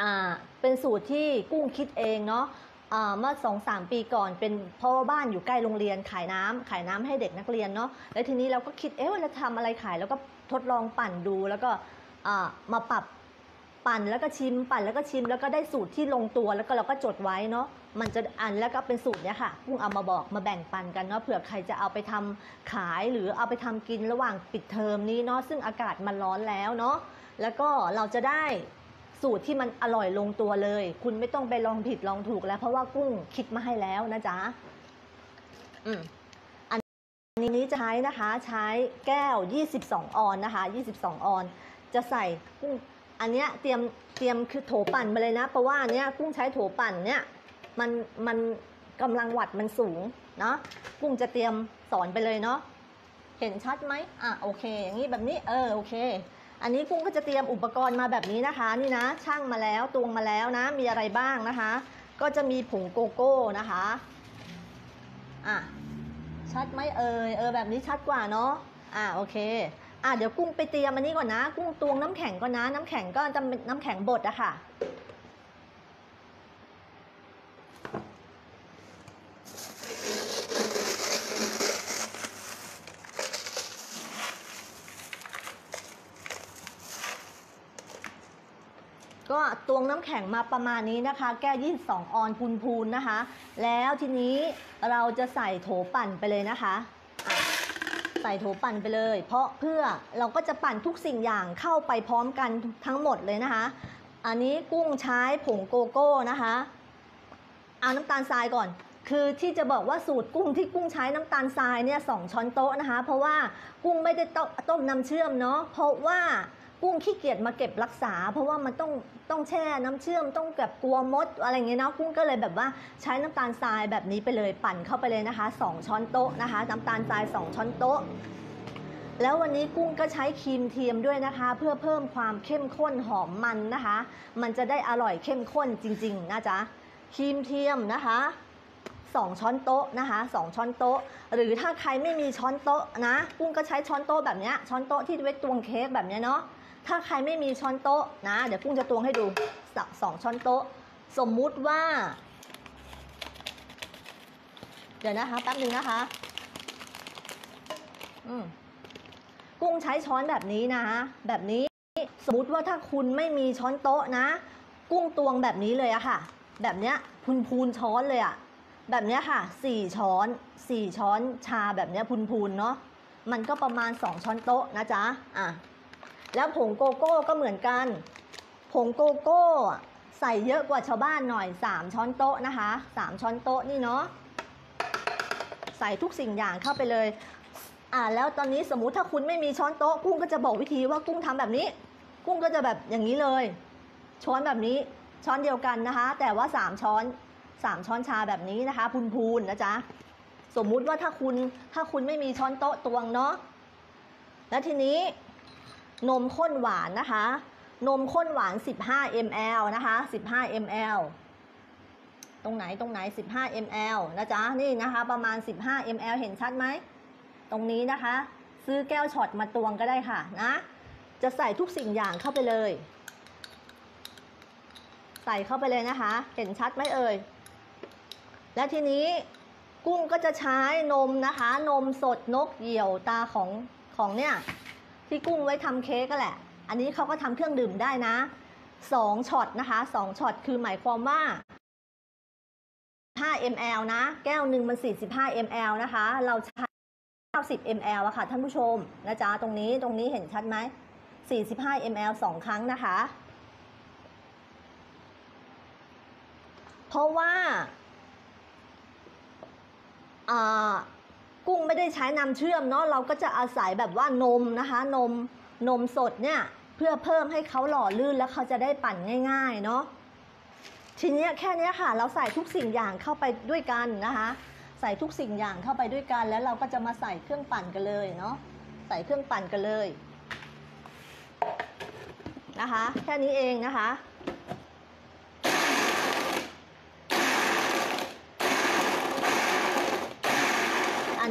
อ่าเป็นสูตรที่กุ้งคิดเองเนาะเมื่อสองสามปีก่อนเป็นเพราะว่าบ้านอยู่ใกล้โรงเรียนขายน้ำขายน้ำให้เด็กนักเรียนเนาะแล้วทีนี้เราก็คิดเอ๊ะว่าจะทำอะไรขาย แล้วก็ทดลองปั่นดูแล้วก็มาปรับปั่นแล้วก็ชิมปั่นแล้วก็ชิมแล้วก็ได้สูตรที่ลงตัวแล้วก็เราก็จดไว้เนาะมันจะอันแล้วก็เป็นสูตรเนี้ยค่ะกุ้งเอามาบอกมาแบ่งปันกันเนาะเผื่อใครจะเอาไปทำขายหรือเอาไปทำกินระหว่างปิดเทอมนี้เนาะซึ่งอากาศมันร้อนแล้วเนาะแล้วก็เราจะได้ สูตรที่มันอร่อยลงตัวเลย คุณไม่ต้องไปลองผิดลองถูกแล้ว เพราะว่ากุ้งคิดมาให้แล้วนะจ๊ะอืมอันนี้จะใช้นะคะ ใช้แก้ว 22 ออนนะคะ 22 ออน จะใส่กุ้งอันเนี้ยเตรียมเตรียมคือโถปั่นมาเลยนะ เพราะว่าอันเนี้ยกุ้งใช้โถปั่นเนี้ยมันมันกำลังวัดมันสูงเนาะกุ้งจะเตรียมสอนไปเลยเนาะเห็นชัดไหมอะโอเค อย่างนี้แบบนี้เออโอเค อันนี้กุ้งก็จะเตรียมอุปกรณ์มาแบบนี้นะคะ นี่นะช่างมาแล้วตวงมาแล้วนะ มีอะไรบ้างนะคะ ก็จะมีผงโกโก้นะคะอะชัดไหมเอ่ยเออแบบนี้ชัดกว่าเนาะอะโอเคอะเดี๋ยวกุ้งไปเตรียมอันนี้ก่อนนะ กุ้งตวงน้ำแข็งก่อนนะ น้ำแข็งก็จะเป็นน้ำแข็งบดอะค่ะ ก็ตวงน้ำแข็งมาประมาณนี้นะคะ แก้ว22องออนพูนๆนะคะ แล้วทีนี้เราจะใส่โถปั่นไปเลยนะคะใส่โถปั่นไปเลย เพราะเพื่อเราก็จะปั่นทุกสิ่งอย่างเข้าไปพร้อมกันทั้งหมดเลยนะคะ อันนี้กุ้งใช้ผงโกโก้นะคะเอาน้ำตาลทรายก่อน คือที่จะบอกว่าสูตรกุ้งที่กุ้งใช้น้ำตาลทรายเนี่ยสองช้อนโต๊ะนะคะ เพราะว่ากุ้งไม่ได้ต้มต้มน้ำเชื่อมเนาะเพราะว่า กุ้งขี้เกียจมาเก็บรักษา เพราะว่ามันต้องต้องแช่น้ำเชื่อมต้องแบบกลัวมดอะไรเงี้ยเนาะกุ้งก็เลยแบบว่าใช้น้ำตาลทรายแบบนี้ไปเลยปั่นเข้าไปเลยนะคะสองช้อนโต๊ะนะคะ น้ำตาลทรายสองช้อนโต๊ะ แล้ววันนี้กุ้งก็ใช้ครีมเทียมด้วยนะคะ เพื่อเพิ่มความเข้มข้นหอมมันนะคะ มันจะได้อร่อยเข้มข้นจริง ๆ นะจ๊ะครีมเทียมนะคะสองช้อนโต๊ะนะคะสองช้อนโต๊ะ หรือถ้าใครไม่มีช้อนโต๊ะนะ กุ้งก็ใช้ช้อนโต๊ะแบบเนี้ยช้อนโต๊ะที่ไว้ตวงเค้กแบบเนี้ยเนาะ ถ้าใครไม่มีช้อนโต๊ะนะ เดี๋ยวกุ้งจะตวงให้ดูสสองช้อนโต๊ะ สมมุติว่า เดี๋ยวนะคะแป๊บนึงนะคะ อืมกุ้งใช้ช้อนแบบนี้นะแบบนี้สมมติว่าถ้าคุณไม่มีช้อนโต๊ะนะ กุ้งตวงแบบนี้เลยอะค่ะ แบบเนี้ยพูนพูนช้อนเลยอะแบบเนี้ยค่ะสี่ช้อนสี่ช้อนชาแบบเนี้ยพูนพูนเนาะมันก็ประมาณสองช้อนโต๊ะนะจ๊ะอะ แล้วผงโกโก้ก็เหมือนกัน ผงโกโก้ใส่เยอะกว่าชาวบ้านหน่อยสามช้อนโต๊ะนะคะสามช้อนโต๊ะนี่เนาะใส่ทุกสิ่งอย่างเข้าไปเลย อ่าแล้วตอนนี้สมมุติถ้าคุณไม่มีช้อนโต๊ะกุ้งก็จะบอกวิธีว่ากุ้งทำแบบนี้ กุ้งก็จะแบบอย่างนี้เลย ช้อนแบบนี้ช้อนเดียวกันนะคะ แต่ว่า 3 ช้อน 3 ช้อนชาแบบนี้นะคะพูนๆนะจ๊ะสมมุติว่าถ้าคุณถ้าคุณไม่มีช้อนโต๊ะตวงเนาะแล้วทีนี้ นมข้นหวานนะคะ นมข้นหวาน 15 ml นะคะ 15 ml ตรงไหนตรงไหน 15 ml นะจ๊ะ นี่นะคะประมาณ 15 ml เห็นชัดไหม ตรงนี้นะคะ ซื้อแก้วช็อตมาตวงก็ได้ค่ะนะ จะใส่ทุกสิ่งอย่างเข้าไปเลย ใส่เข้าไปเลยนะคะ เห็นชัดไหมเอ่ย และทีนี้กุ้งก็จะใช้นมนะคะ นมสดนกเหยี่ยวตาของของเนี่ย ที่กุ้งไว้ทำเค้กก็แหละ อันนี้เขาก็ทำเครื่องดื่มได้นะสองช็อตนะคะสองช็อตคือหมายความว่า 5 ml นะ แก้วหนึ่งมัน 45 ml นะคะ เราใช้ 90 ml อะค่ะ ท่านผู้ชมนะจ๊ะตรงนี้ตรงนี้เห็นชัดไหม 45 ml สองครั้งนะคะ เพราะว่าอ่า กุ้งไม่ได้ใช้น้ำเชื่อมเนาะเราก็จะอาศัยแบบว่านมนะคะนมนมสดเนี่ยเพื่อเพิ่มให้เขาหล่อลื่นแล้วเขาจะได้ปั่นง่าย ๆ เนาะทีนี้แค่นี้ค่ะ เราใส่ทุกสิ่งอย่างเข้าไปด้วยกันนะคะ ใส่ทุกสิ่งอย่างเข้าไปด้วยกัน แล้วเราก็จะมาใส่เครื่องปั่นกันเลยเนาะใส่เครื่องปั่นกันเลยนะคะ แค่นี้เองนะคะ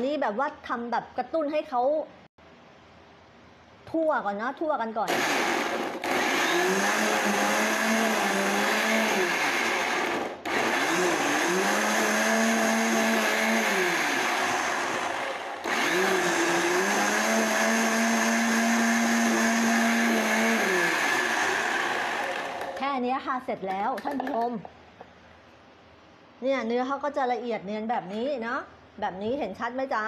นี่แบบว่าทำแบบกระตุ้นให้เขาทั่วก่อนนะทั่วกันก่อนแค่นี้ค่ะเสร็จแล้วท่านผู้ชม เนี่ยเนื้อเขาก็จะละเอียดเนียนแบบนี้เนาะ แบบนี้เห็นชัดไหมจ๊ะ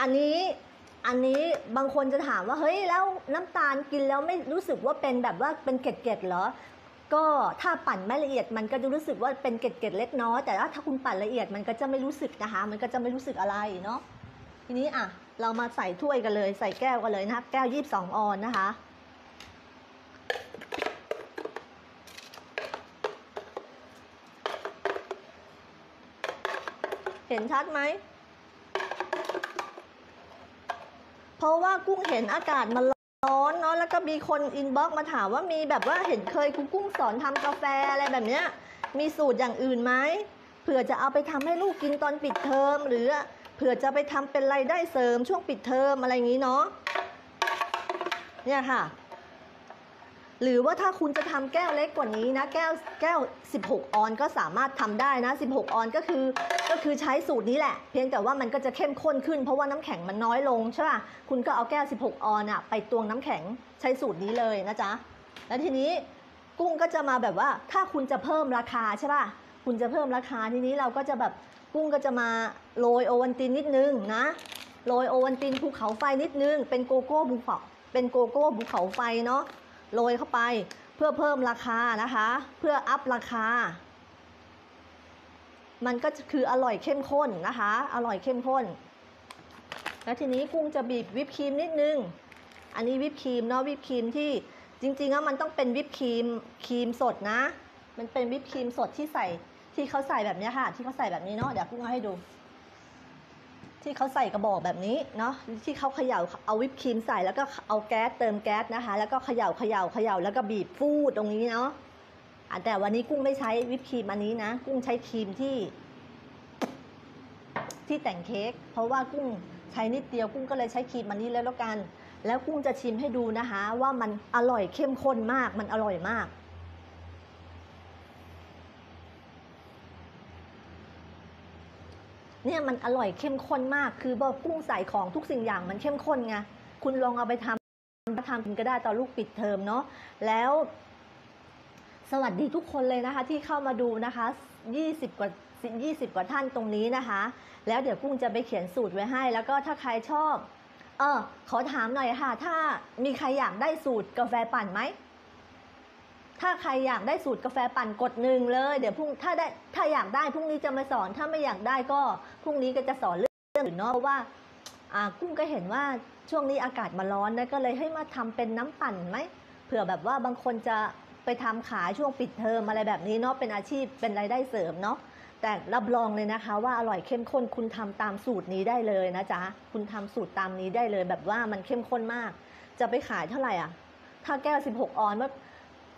อันนี้อันนี้บางคนจะถามว่าเฮ้ยแล้วน้ำตาลกินแล้วไม่รู้สึกว่าเป็นแบบว่าเป็นเกล็ดๆเหรอ ก็ถ้าปั่นไม่ละเอียดมันก็จะรู้สึกว่าเป็นเกล็ดๆเล็กน้อย แต่ว่าถ้าคุณปั่นละเอียดมันก็จะไม่รู้สึกนะคะ มันก็จะไม่รู้สึกอะไรเนาะ ทีนี้อะเรามาใส่ถ้วยกันเลย ใส่แก้วกันเลยนะคะแก้วยี่สิบสองออนนะคะ นชัดไหม เพราะว่ากุ้งเห็นอากาศมันร้อนเนาะ แล้วก็มีคน inbox มาถามว่ามีแบบว่าเห็นเคยคุณกุ้งสอนทำกาแฟอะไรแบบเนี้ย มีสูตรอย่างอื่นไหม เผื่อจะเอาไปทำให้ลูกกินตอนปิดเทอม หรือเผื่อจะไปทำเป็นรายได้เสริมช่วงปิดเทอมอะไรอย่างนี้เนาะ เนี่ยค่ะ หรือว่าถ้าคุณจะทำแก้วเล็กกว่านี้นะแก้วแก้ว 16 ออนก็สามารถทำได้นะ 16 ออนก็คือก็คือใช้สูตรนี้แหละ เพียงแต่ว่ามันก็จะเข้มข้นขึ้นเพราะว่าน้ำแข็งมันน้อยลงใช่ป่ะคุณก็เอาแก้ว 16 ออนอะไปตวงน้ำแข็งใช้สูตรนี้เลยนะจ๊ะแล้วทีนี้กุ้งก็จะมาแบบว่าถ้าคุณจะเพิ่มราคาใช่ป่ะคุณจะเพิ่มราคาทีนี้เราก็จะแบบกุ้งก็จะมาโรยโอวันตินนิดนึงนะโรยโอวันตินภูเขาไฟนิดนึงเป็นโกโก้ภูเขาเป็นโกโก้ภูเขาไฟเนาะ โรยเข้าไปเพื่อเพิ่มราคานะคะ เพื่ออัพราคา มันก็คืออร่อยเข้มข้นนะคะ อร่อยเข้มข้น แล้วทีนี้กุ้งจะบีบวิปครีมนิดนึง อันนี้วิปครีมเนาะวิปครีมที่จริงๆแล้วมันต้องเป็นวิปครีมครีมสดนะ มันเป็นวิปครีมสดที่ใส่ที่เขาใส่แบบนี้ค่ะ ที่เขาใส่แบบนี้เนาะเดี๋ยวกุ้งเอาให้ดู ที่เขาใส่กระบอกแบบนี้เนาะที่เขาเขย่าเอาวิปครีมใส่แล้วก็เอาแก๊สเติมแก๊สนะคะ แล้วก็เขย่าเขย่าเขย่าแล้วก็บีบฟูดตรงนี้เนาะแต่วันนี้กุ้งไม่ใช้วิปครีมอันนี้นะ กุ้งใช้ครีมที่ ที่แต่งเค้กเพราะว่ากุ้งใช้นิดเดียวกุ้งก็เลยใช้ครีมอันนี้แล้วแล้วกัน แล้วกุ้งจะชิมให้ดูนะคะ ว่ามันอร่อยเข้มข้นมากมันอร่อยมาก เนี่ยมันอร่อยเข้มข้นมาก คือบอกกุ้งใส่ของทุกสิ่งอย่างมันเข้มข้นไงคุณลองเอาไปทำทำกินก็ได้ตอนลูกปิดเทอมเนาะแล้วสวัสดีทุกคนเลยนะคะที่เข้ามาดูนะคะ 20 กว่า20 กว่าท่านตรงนี้นะคะ แล้วเดี๋ยวกุ้งจะไปเขียนสูตรไว้ให้ แล้วก็ถ้าใครชอบ เออขอถามหน่อยค่ะ ถ้ามีใครอยากได้สูตรกาแฟปั่นไหม ถ้าใครอยากได้สูตรกาแฟปั่นกดหนึ่งเลย เดี๋ยวพรุ่งถ้าได้ถ้าอยากได้พรุ่งนี้จะมาสอน ถ้าไม่อยากได้ก็พรุ่งนี้ก็จะสอนเรื่องอื่นเนาะเพราะว่าอ่ากุ้งก็เห็นว่าช่วงนี้อากาศมาร้อนนะก็เลยให้มาทำเป็นน้ำปั่นไหมเผื่อแบบว่าบางคนจะไปทำขายช่วงปิดเทอมอะไรแบบนี้เนาะเป็นอาชีพเป็นรายได้เสริมเนาะแต่รับรองเลยนะคะ ว่าอร่อยเข้มข้นคุณทำตามสูตรนี้ได้เลยนะจ๊ะคุณทำสูตรตามนี้ได้เลย แบบว่ามันเข้มข้นมาก จะไปขายเท่าไหร่อะ ถ้าแก้ว 16 ออนเมื่อ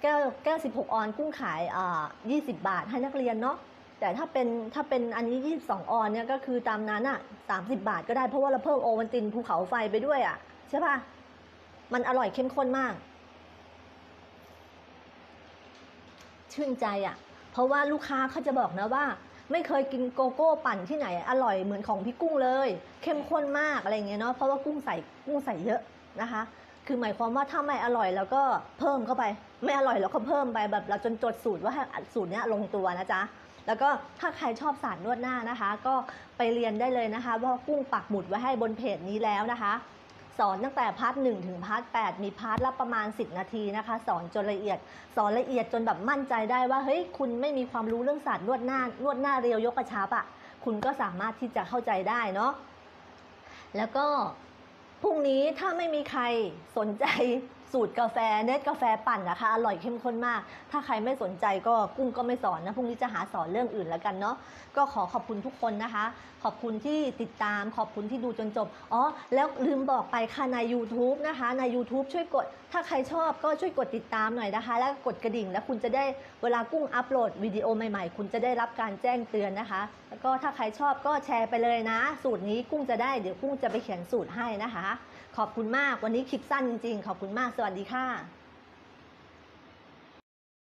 แก้วแก้ว 16 ออนกุ้งขายอ่า20 บาทให้นักเรียนเนาะแต่ถ้าเป็นถ้าเป็นอันนี้ 22 ออนเนี่ยก็คือตามนั้นอะ30 บาทก็ได้เพราะว่าเราเพิ่มโอวันตินภูเขาไฟไปด้วยอะใช่ปะมันอร่อยเข้มข้นมาก ชื่นใจอะเพราะว่าลูกค้าเขาจะบอกนะว่า ไม่เคยกินโกโก้ปั่นที่ไหน อร่อยเหมือนของพี่กุ้งเลย เข้มข้นมากอะไรเงี้ยเนาะเพราะว่ากุ้งใส่กุ้งใส่เยอะนะคะ คือหมายความว่าถ้าไม่อร่อยเราก็เพิ่มเข้าไป ไม่อร่อยเราก็เพิ่มไปแบบเราจนจดสูตรว่าสูตรเนี้ยลงตัวนะจ๊ะแล้วก็ถ้าใครชอบศาสตร์นวดหน้านะคะ ก็ไปเรียนได้เลยนะคะว่ากุ้งปักหมุดไว้ให้บนเพจนี้แล้วนะคะสอนตั้งแต่ part หนึ่งถึง part แปดมี part ละประมาณ 10 นาทีนะคะ สอนจนละเอียด สอนละเอียดจนแบบมั่นใจได้ว่าเฮ้ยคุณไม่มีความรู้เรื่องศาสตร์นวดหน้านวดหน้าเรียวยกกระชับอะ่ะคุณก็สามารถที่จะเข้าใจได้เนาะแล้วก็ พรุ่งนี้ถ้าไม่มีใครสนใจ สูตรกาแฟเนตกาแฟปั่นนะคะ อร่อยเข้มข้นมาก ถ้าใครไม่สนใจก็กุ้งก็ไม่สอนนะพรุ่งนี้จะหาสอนเรื่องอื่นแล้วกันเนาะก็ขอขอบคุณทุกคนนะคะ ขอบคุณที่ติดตามขอบคุณที่ดูจนจบอ๋อแล้วลืมบอกไปค่ะใน YouTube นะคะ ใน YouTube ช่วยกด ถ้าใครชอบก็ช่วยกดติดตามหน่อยนะคะ แล้วกดกระดิ่งแล้วคุณจะได้เวลากุ้งอัปโหลดวิดีโอใหม่ๆ คุณจะได้รับการแจ้งเตือนนะคะ แล้วก็ถ้าใครชอบก็แชร์ไปเลยนะ สูตรนี้กุ้งจะได้เดี๋ยวกุ้งจะไปเขียนสูตรให้นะคะ ขอบคุณมากวันนี้คลิปสั้นจริง ๆ ขอบคุณมากสวัสดีค่ะ